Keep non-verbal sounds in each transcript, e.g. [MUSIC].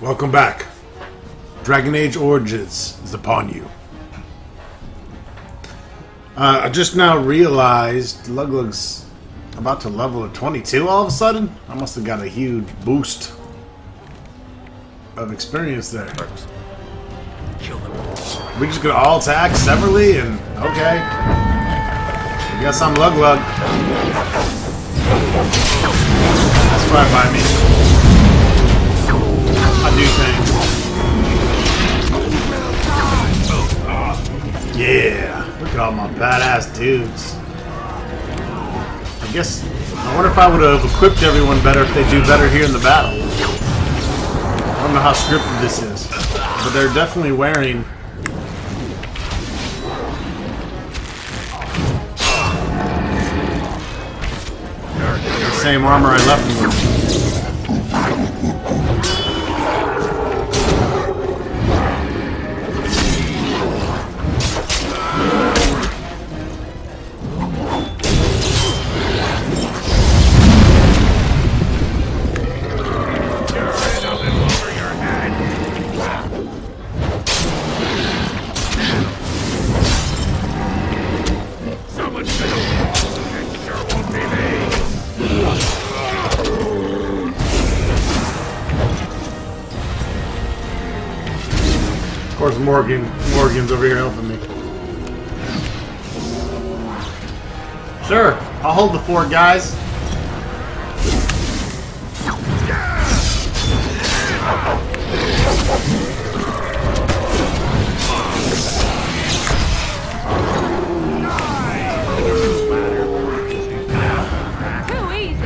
Welcome back. Dragon Age Origins is upon you. Uh, I just now realized Luglug's about to level at 22 all of a sudden. I must have got a huge boost of experience there. We just gonna all attack separately and okay. I guess I'm Luglug. That's fine by me. I do things. Yeah, look at all my badass dudes. I guess I wonder if I would have equipped everyone better if they do better here in the battle. I don't know how scripted this is, but they're definitely wearing the same armor I left them with. Morrigan Morrigan's over here helping me. Sure, I'll hold the fort, guys. Too [LAUGHS] easy.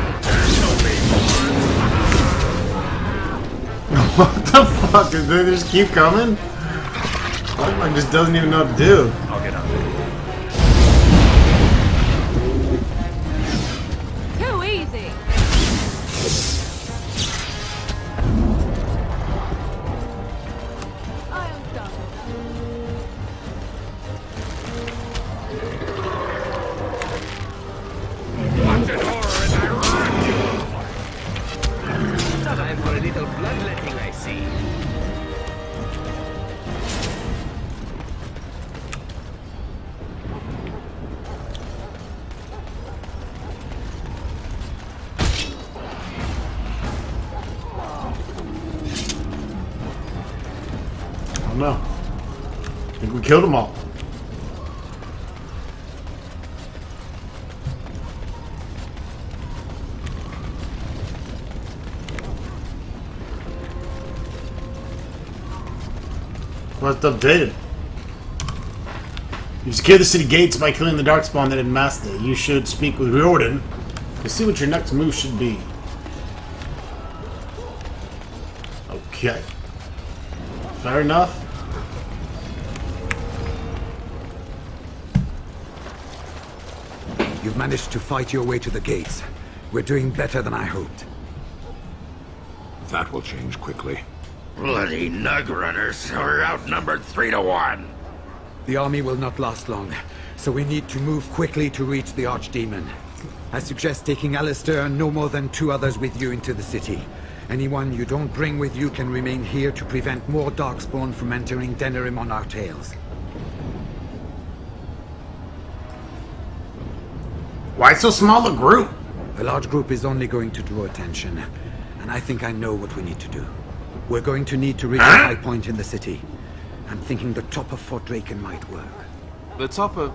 What the fuck? They just keep coming? Like just doesn't even know what to do. Killed them all. What's updated? You secure the city gates by killing the Darkspawn that had unmasked it. You should speak with Riordan to see what your next move should be. Okay. Fair enough. You've managed to fight your way to the gates. We're doing better than I hoped. That will change quickly. Bloody nug runners are outnumbered three to one. The army will not last long, so we need to move quickly to reach the Archdemon. I suggest taking Alistair and no more than two others with you into the city. Anyone you don't bring with you can remain here to prevent more Darkspawn from entering Denerim on our tails. Why so small a group? A large group is only going to draw attention, and I think I know what we need to do. We're going to need to reach a high point in the city. I'm thinking the top of Fort Drakon might work. The top of...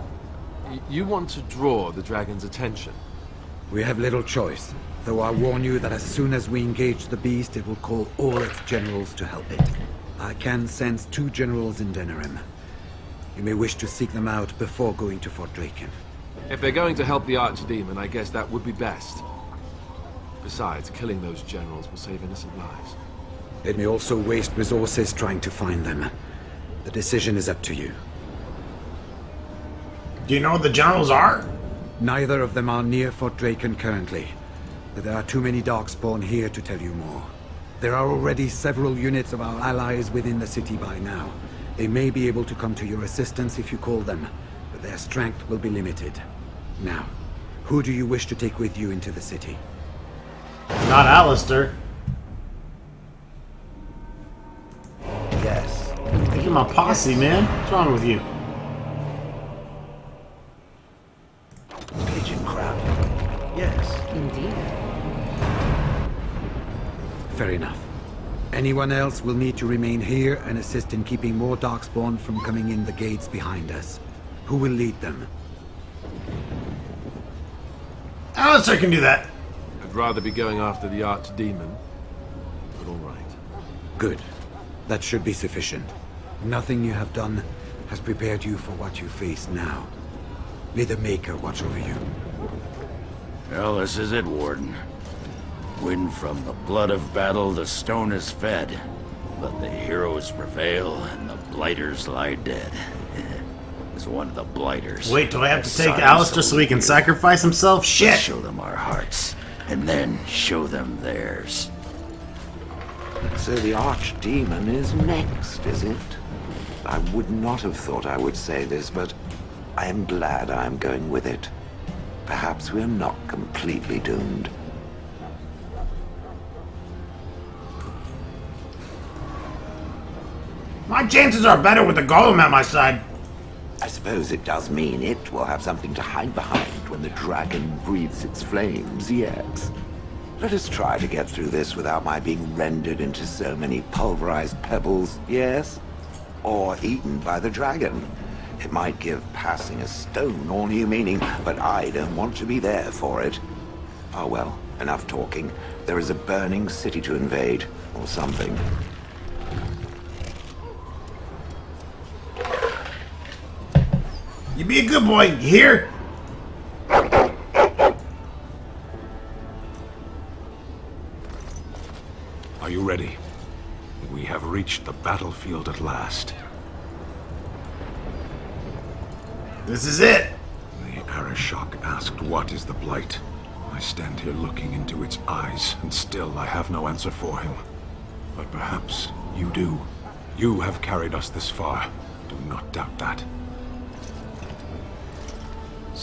you want to draw the dragon's attention. We have little choice, though I warn you that as soon as we engage the beast, it will call all its generals to help it. I can sense two generals in Denerim. You may wish to seek them out before going to Fort Drakon. If they're going to help the Archdemon, I guess that would be best. Besides, killing those generals will save innocent lives. It may also waste resources trying to find them. The decision is up to you. Do you know what the generals are? Neither of them are near Fort Drakon currently, but there are too many Darkspawn here to tell you more. There are already several units of our allies within the city by now. They may be able to come to your assistance if you call them, but their strength will be limited. Now, who do you wish to take with you into the city? Not Alistair. Yes. Bring my posse, man. What's wrong with you? Pigeon crab. Yes. Indeed. Fair enough. Anyone else will need to remain here and assist in keeping more Darkspawn from coming in the gates behind us. Who will lead them? Alistair can do that. I'd rather be going after the Archdemon, but all right. Good. That should be sufficient. Nothing you have done has prepared you for what you face now. May the Maker watch over you. Well, this is it, Warden. When from the blood of battle the stone is fed, but the heroes prevail and the blighters lie dead. As one of the blighters. Wait, do I have to take signs Alistair so he can sacrifice himself? Let's Shit! show them our hearts, and then show them theirs. So the Archdemon is next, is it? I would not have thought I would say this, but I am glad I am going with it. Perhaps we are not completely doomed. My chances are better with the golem at my side. Suppose it does mean it will have something to hide behind when the dragon breathes its flames, yes. Let us try to get through this without my being rendered into so many pulverized pebbles, yes? Or eaten by the dragon. It might give passing a stone all new meaning, but I don't want to be there for it. Oh well, enough talking. There is a burning city to invade, or something. You be a good boy, you hear? Are you ready? We have reached the battlefield at last. This is it. The Arishok asked what is the Blight. I stand here looking into its eyes, and still I have no answer for him. But perhaps you do. You have carried us this far. Do not doubt that.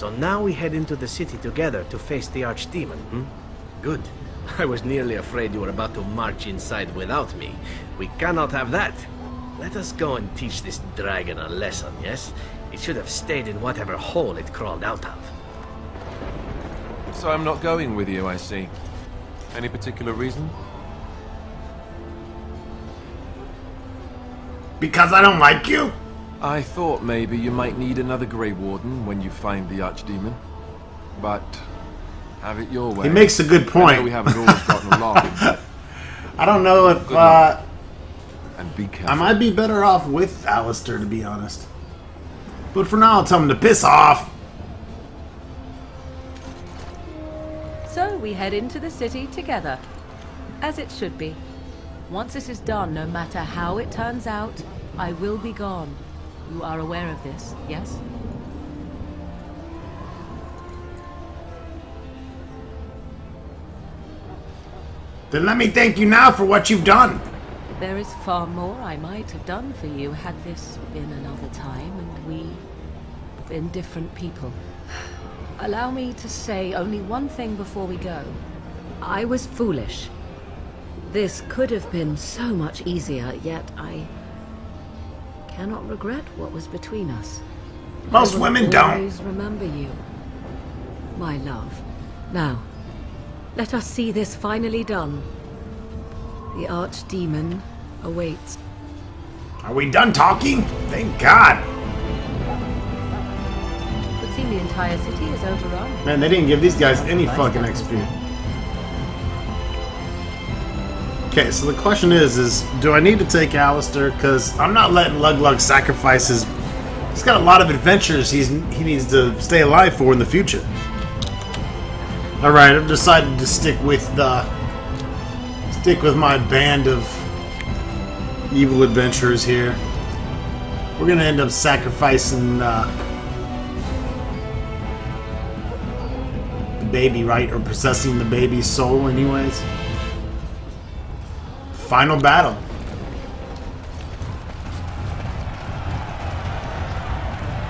So now we head into the city together to face the Archdemon, hmm? Good. I was nearly afraid you were about to march inside without me. We cannot have that. Let us go and teach this dragon a lesson, yes? It should have stayed in whatever hole it crawled out of. So I'm not going with you, I see. Any particular reason? Because I don't like you? I thought maybe you might need another Grey Warden when you find the Archdemon. But have it your way. He makes a good I point. know we haven't always gotten [LAUGHS] along. I don't know if uh. And be careful. I might be better off with Alistair, to be honest. But for now, I'll tell him to piss off. So we head into the city together. As it should be. Once this is done, no matter how it turns out, I will be gone. You are aware of this, yes? Then let me thank you now for what you've done. There is far more I might have done for you had this been another time and we been different people. Allow me to say only one thing before we go. I was foolish. This could have been so much easier, yet I cannot regret what was between us. Most women don't. always remember you, my love. Now, let us see this finally done. The Archdemon awaits. Are we done talking? Thank God. Would seem the entire city is overrun. Man, they didn't give these guys any fucking XP. Okay, so the question is, is do I need to take Alistair? Because I'm not letting Lug Lug sacrifice his... He's got a lot of adventures he's he needs to stay alive for in the future. Alright, I've decided to stick with the... Stick with my band of evil adventurers here. We're gonna end up sacrificing uh, the baby, right? Or possessing the baby's soul, anyways. Final battle.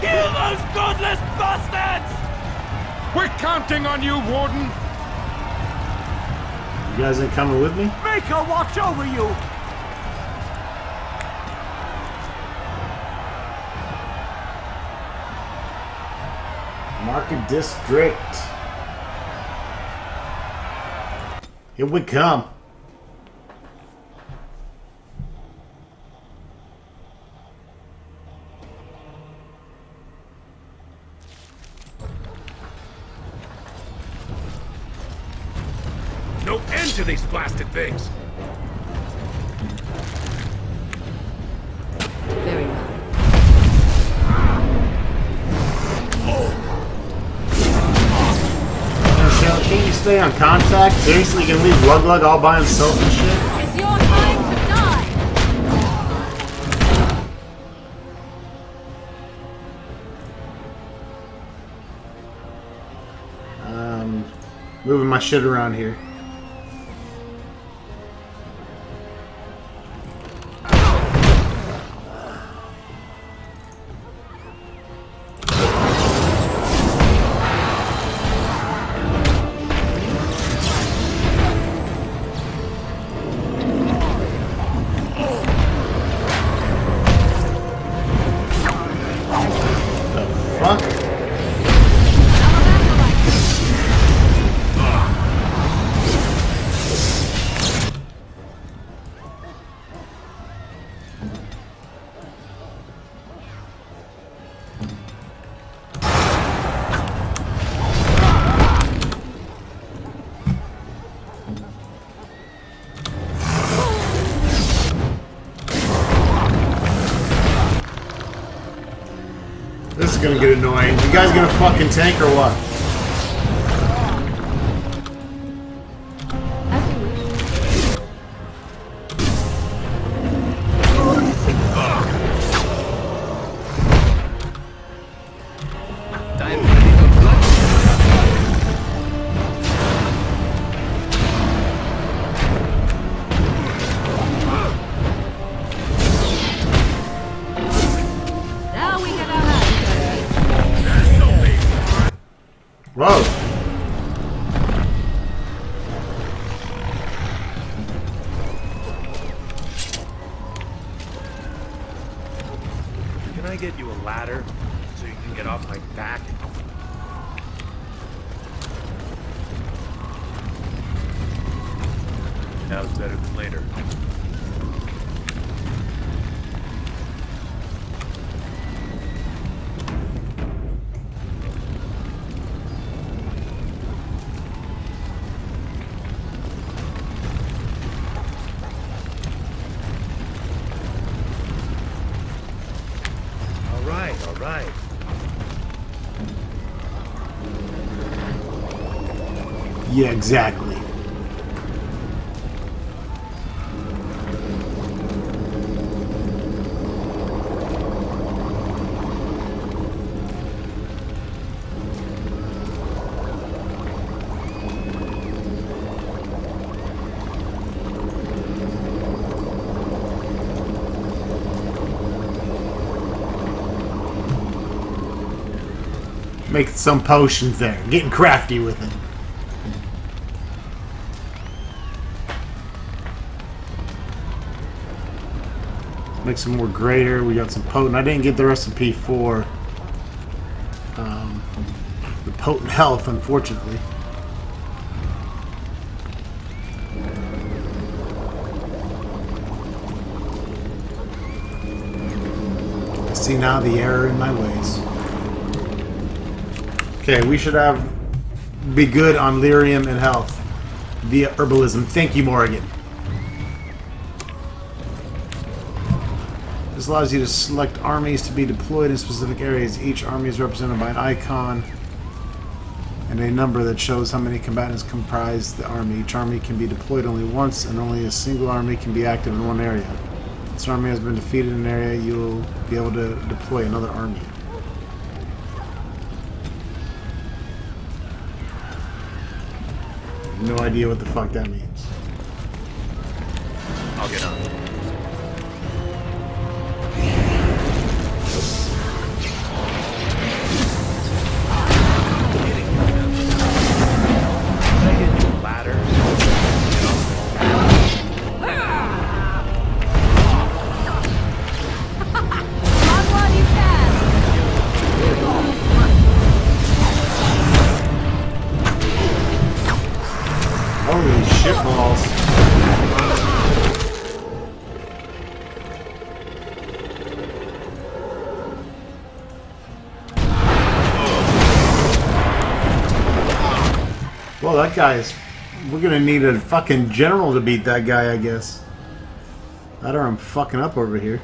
Kill those godless bastards! We're counting on you, Warden! You guys ain't coming with me? Maker watch over you! Market District. Here we come. These blasted things! Very well. Michelle, can't you stay on contact? Seriously, you can leave Lug Lug all by himself and shit? It's your time to die! Um, moving my shit around here. Annoying. You guys gonna fucking tank or what? Get you a ladder so you can get off my back? Now's better than later. Exactly. Making some potions there. Getting crafty with it. Make some more greater. We got some potent. I didn't get the recipe for um, the potent health, unfortunately. I see now the error in my ways. Okay, we should have be good on lyrium and health via herbalism. Thank you, Morrigan. This allows you to select armies to be deployed in specific areas. Each army is represented by an icon and a number that shows how many combatants comprise the army. Each army can be deployed only once, and only a single army can be active in one area. If this army has been defeated in an area, you will be able to deploy another army. No idea what the fuck that means. I'll get on. That guy is. We're gonna need a fucking general to beat that guy, I guess. That or I'm fucking up over here.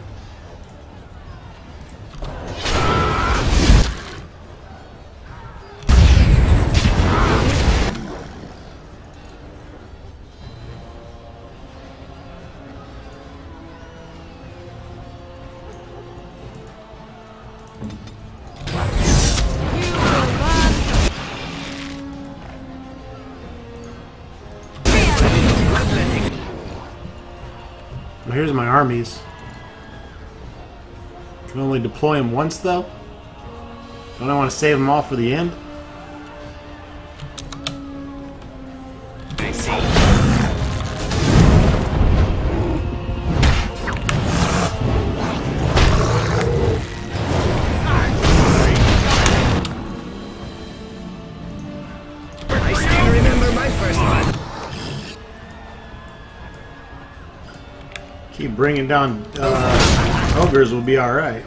Here's my armies. Can only deploy them once, though. Don't I want to save them all for the end? Down uh, ogres will be alright.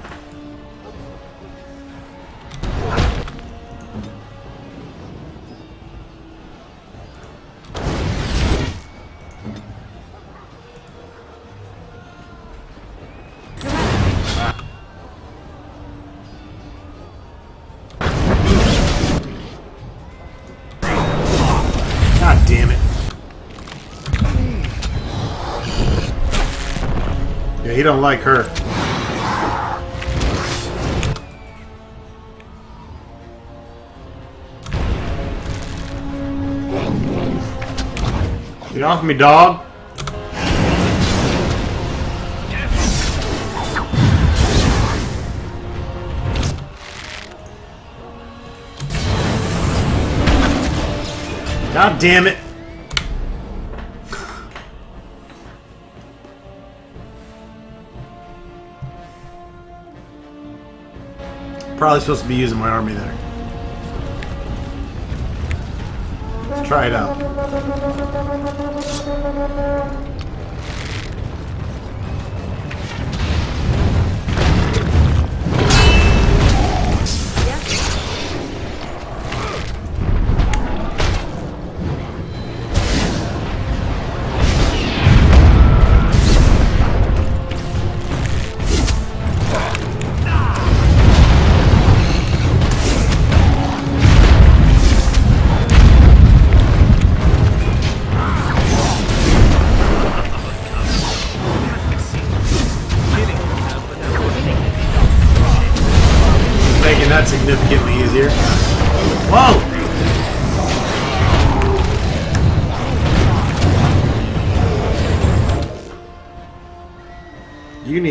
He don't like her. Get off me, dog. God damn it. Probably supposed to be using my army there. Let's try it out.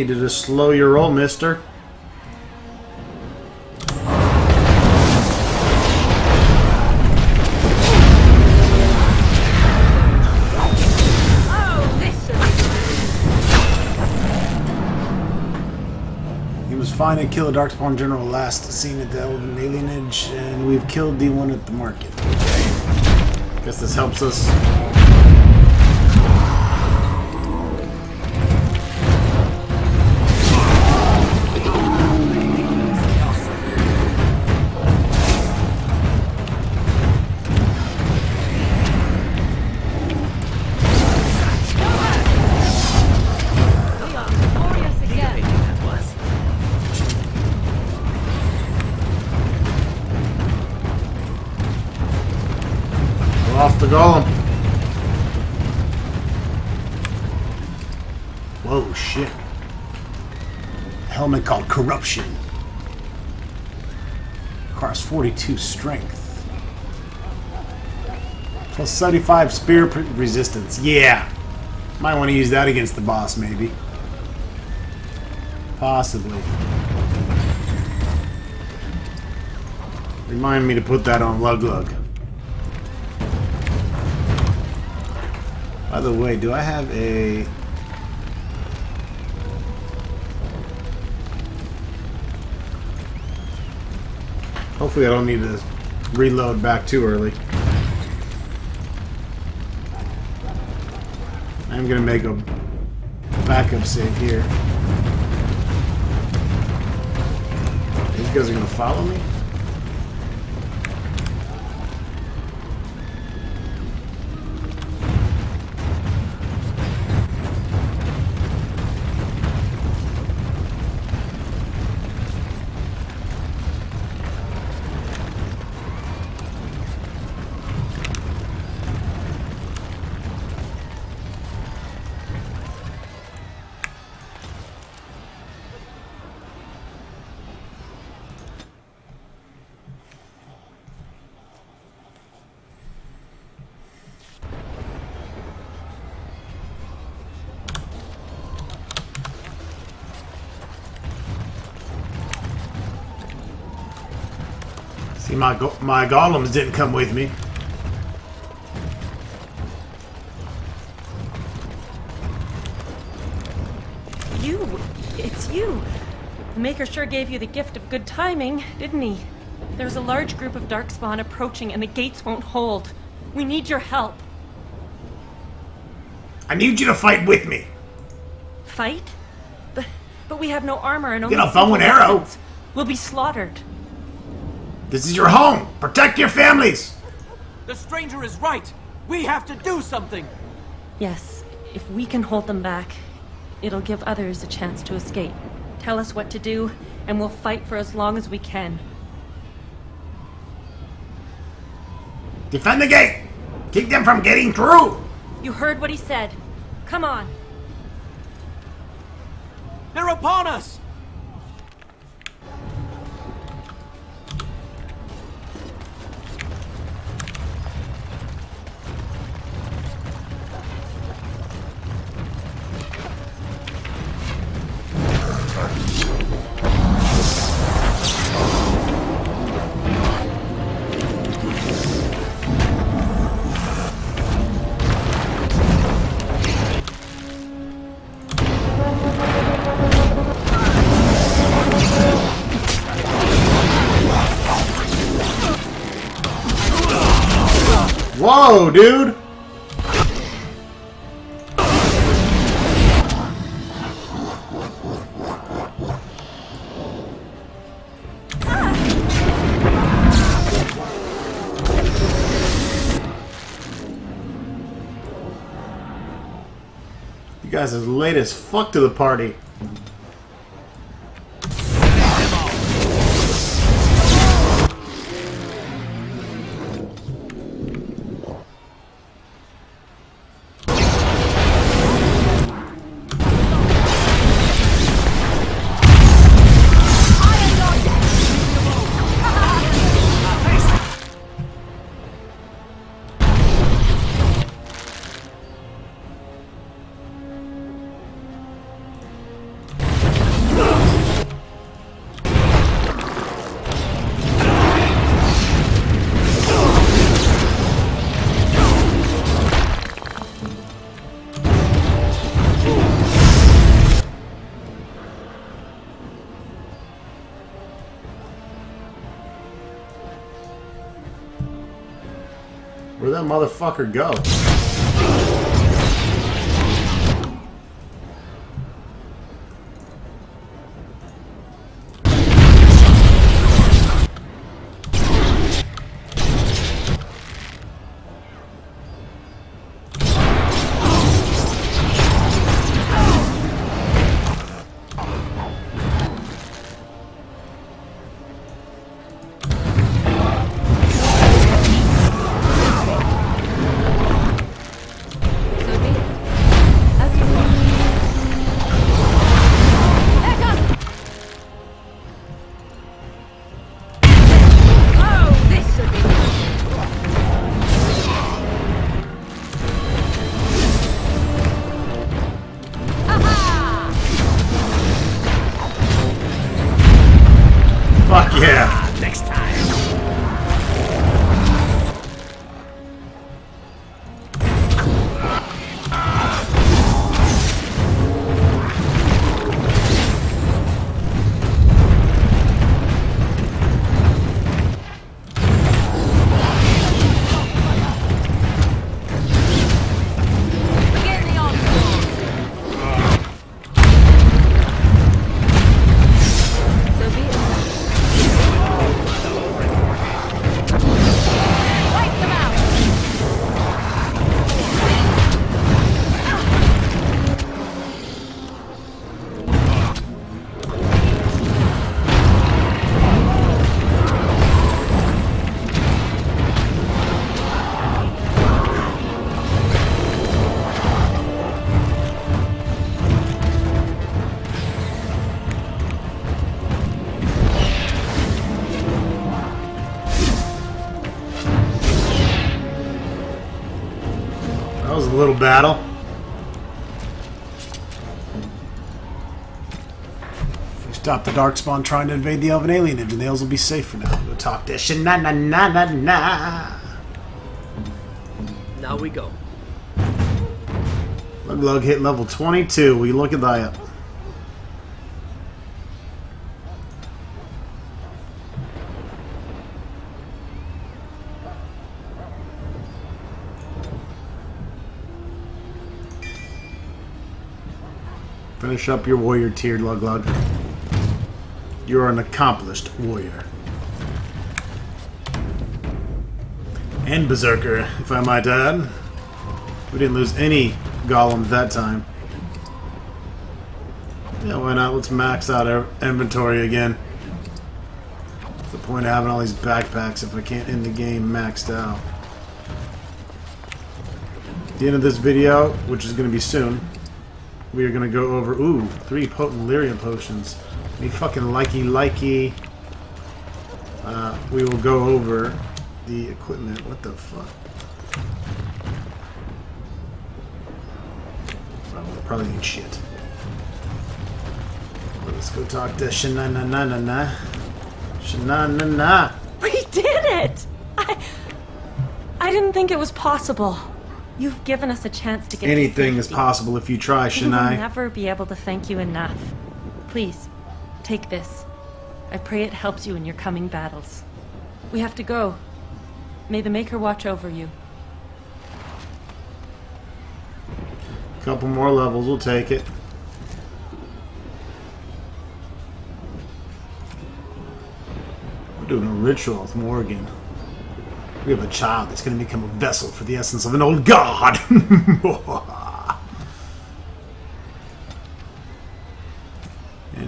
Need to just slow your roll, mister. Oh, He was fine and killed a Dark Darkspawn General last seen at the Elven Alienage, and we've killed D1 at the market. Guess this helps us. Golem. Whoa, shit. Helmet called Corruption. Requires 42 strength. Plus 75 spear resistance. Yeah. Might want to use that against the boss, maybe. Possibly. Remind me to put that on Lug Lug. By the way, do I have a... Hopefully I don't need to reload back too early. I'm gonna make a backup save here. These guys are gonna follow me? My go my golems didn't come with me. You! It's you! The Maker sure gave you the gift of good timing, didn't he? There's a large group of Darkspawn approaching and the gates won't hold. We need your help. I need you to fight with me. Fight? But, but we have no armor and only Get a bow and arrow. weapons. We'll be slaughtered. This is your home. Protect your families. The stranger is right. We have to do something. Yes, if we can hold them back, it'll give others a chance to escape. Tell us what to do, and we'll fight for as long as we can. Defend the gate. Keep them from getting through. You heard what he said. Come on. They're upon us. Whoa, dude. You guys are late as fuck to the party. That motherfucker go? Stop the Darkspawn trying to invade the Elven Alienage, and the elves will be safe for now. Go talk to Shana na na na na. Now we go. Lug Lug hit level 22. We look at that. Finish up your warrior tier, Lug Lug. You're an accomplished warrior. And Berserker, if I might add. We didn't lose any golems that time. Yeah, why not? Let's max out our inventory again. What's the point of having all these backpacks if I can't end the game maxed out? At the end of this video, which is going to be soon, we are going to go over, ooh, three potent lyrium potions. Me fucking likey likey. Uh, we will go over the equipment. What the fuck? Well, probably ain't shit. Well, let's go talk to Shana na na na na. Shana na na. We did it! I. I didn't think it was possible. You've given us a chance to get to Anything is possible if you try, We will never be able to thank you enough. Please, take this. I pray it helps you in your coming battles. We have to go. May the Maker watch over you. Couple more levels, we'll take it. We're doing a ritual with Morrigan. We have a child that's going to become a vessel for the essence of an old god. [LAUGHS]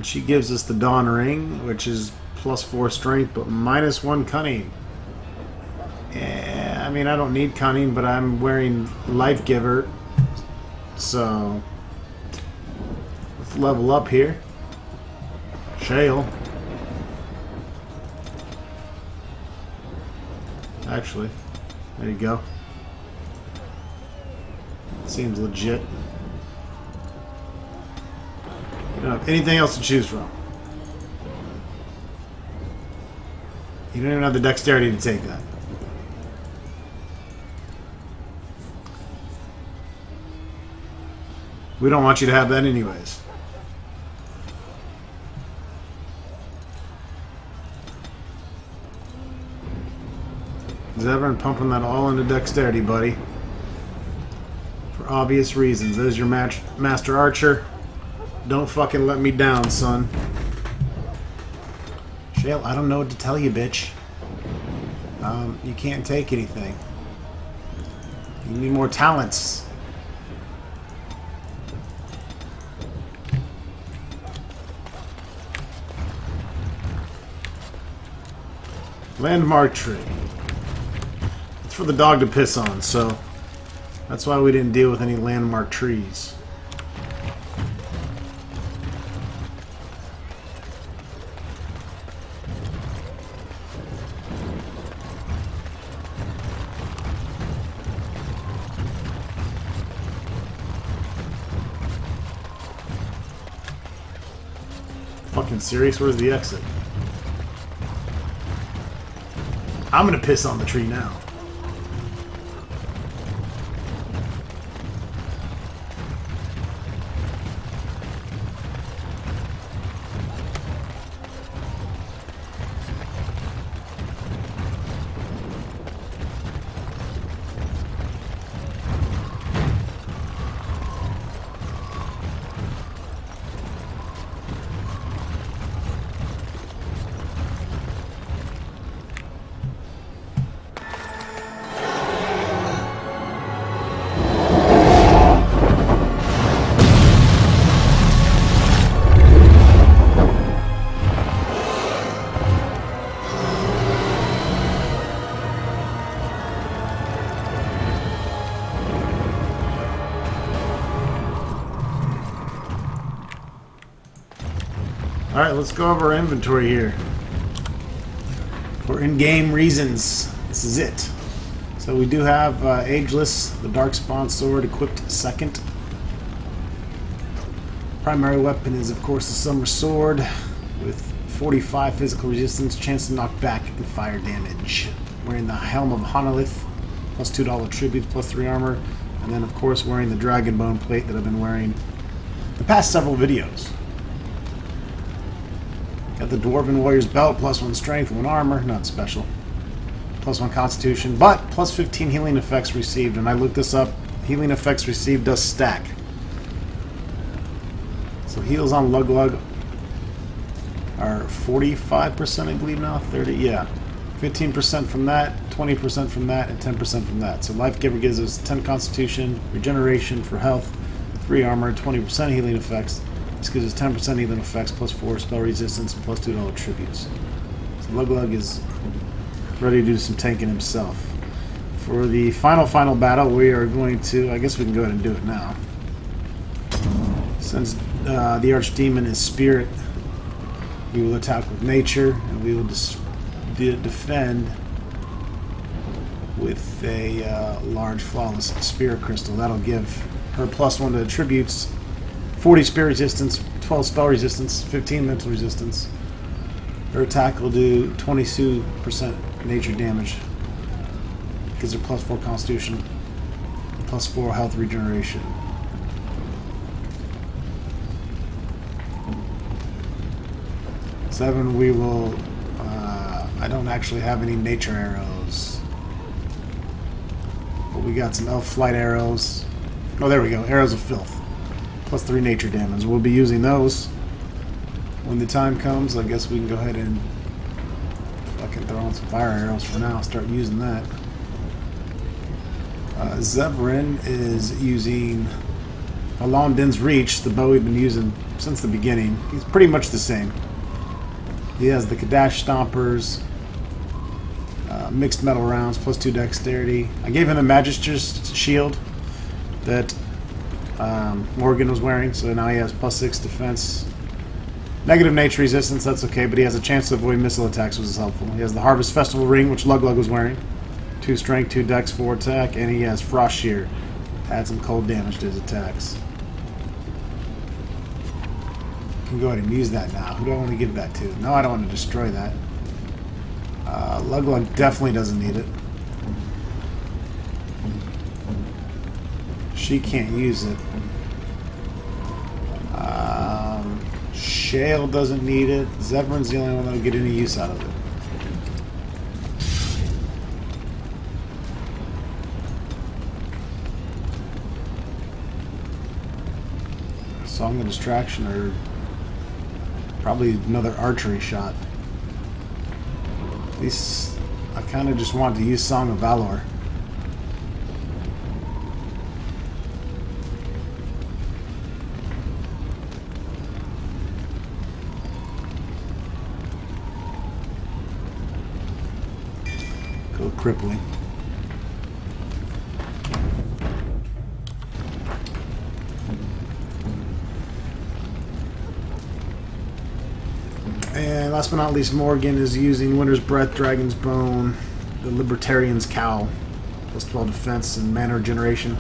and she gives us the Dawn Ring, which is plus four strength, but minus one cunning. Yeah, I mean, I don't need cunning, but I'm wearing Life Giver, so let's level up here. Shale. Actually, there you go. Seems legit. You don't have anything else to choose from. You don't even have the dexterity to take that. We don't want you to have that anyways. Zevran pumping that all into dexterity, buddy. For obvious reasons. There's your match, Master Archer. Don't fucking let me down, son. Shale, I don't know what to tell you, bitch. Um, you can't take anything. You need more talents. Landmark tree. It's for the dog to piss on, so that's why we didn't deal with any landmark trees. Serious? Where's the exit? I'm gonna piss on the tree now. Let's go over our inventory here. For in-game reasons, this is it. So we do have uh, Ageless, the Darkspawn Sword, equipped second. Primary weapon is, of course, the Summer Sword. with 45 physical resistance, chance to knock back, and fire damage. Wearing the Helm of Honolith, plus $2 tribute, plus 3 armor, and then of course wearing the Dragon Bone plate that I've been wearing the past several videos. Got the Dwarven Warrior's belt, plus 1 strength, 1 armor, not special. Plus 1 constitution, but plus 15 healing effects received, and I looked this up. Healing effects received does stack. So heals on Lug Lug are 45%, I believe now. 30, yeah. 15% from that, 20% from that, and 10% from that. So Life Giver gives us 10 Constitution, Regeneration for health, 3 armor, 20% healing effects. Gives us 10% healing effects, plus 4 spell resistance, and plus $2 tributes. So Lug Lug is ready to do some tanking himself. For the final, final battle, we are going to, I guess we can go ahead and do it now. Since uh, the Archdemon is Spirit, we will attack with Nature, and we will de defend with a uh, large Flawless Spirit Crystal. That'll give her plus one to attributes, 40 Spirit Resistance, 12 Spell Resistance, 15 Mental Resistance. Her attack will do 22% nature damage. Gives her plus 4 constitution, plus 4 health regeneration. Seven, we will. Uh, I don't actually have any nature arrows. But we got some elf flight arrows. Oh, there we go. Arrows of filth. Plus 3 nature damage. We'll be using those when the time comes. I guess we can go ahead and fucking throw on some fire arrows for now. Start using that. Uh, Zevran is using Falon'Din's Reach, the bow we've been using since the beginning. He's pretty much the same. He has the Kadash Stompers, uh, mixed metal rounds, plus two dexterity. I gave him the Magister's shield that um, Morrigan was wearing, so now he has plus six defense. Negative nature resistance, that's okay, but he has a chance to avoid missile attacks, which is helpful. He has the Harvest Festival ring, which Lug Lug was wearing. Two strength, two dex, four attack, and he has Frost Shear. Add some cold damage to his attacks. Can go ahead and use that now. Who do I want to give that to? No, I don't want to destroy that. Uh, Lug Lug definitely doesn't need it. She can't use it. Um, Shale doesn't need it. Zevran's the only one that'll get any use out of it. Song of Distraction or probably another archery shot. These, I kind of just wanted to use Song of Valor. Crippling. And last but not least, Morrigan is using Winter's Breath, Dragon's Bone, the Libertarian's Cowl, plus 12 defense and mana regeneration.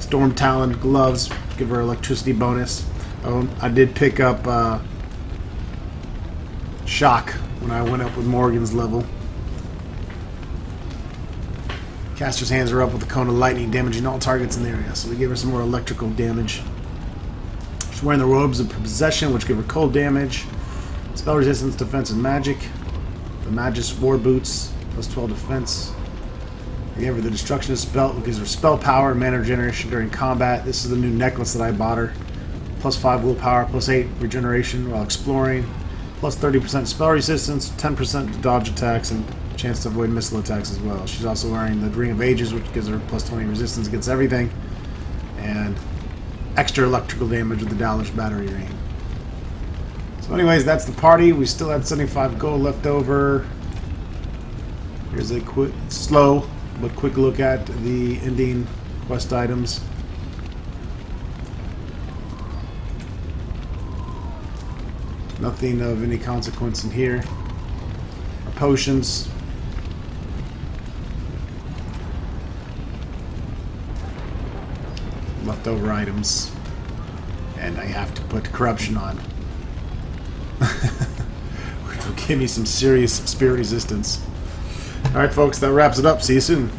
Storm Talon gloves give her electricity bonus. Oh, I did pick up uh, Shock when I went up with Morrigan's level. Caster's hands are up with a cone of lightning, damaging all targets in the area. So we give her some more electrical damage. She's wearing the robes of possession, which give her cold damage. Spell resistance, defense, and magic. The Magus War Boots, plus 12 defense. I gave her the Destructionist Belt, which gives her spell power and mana regeneration during combat. This is the new necklace that I bought her. Plus 5 willpower, plus 8 regeneration while exploring. Plus 30% spell resistance, 10% to dodge attacks, and chance to avoid missile attacks as well. She's also wearing the Ring of Ages, which gives her plus 20 resistance against everything. And extra electrical damage with the Dalish Battery Ring. So anyways, that's the party. We still had 75 gold left over. Here's a quick, slow, but quick look at the ending quest items. Nothing of any consequence in here. Our potions. Leftover items. And I have to put corruption on. Which [LAUGHS] will Give me some serious spirit resistance. Alright, folks, that wraps it up. See you soon.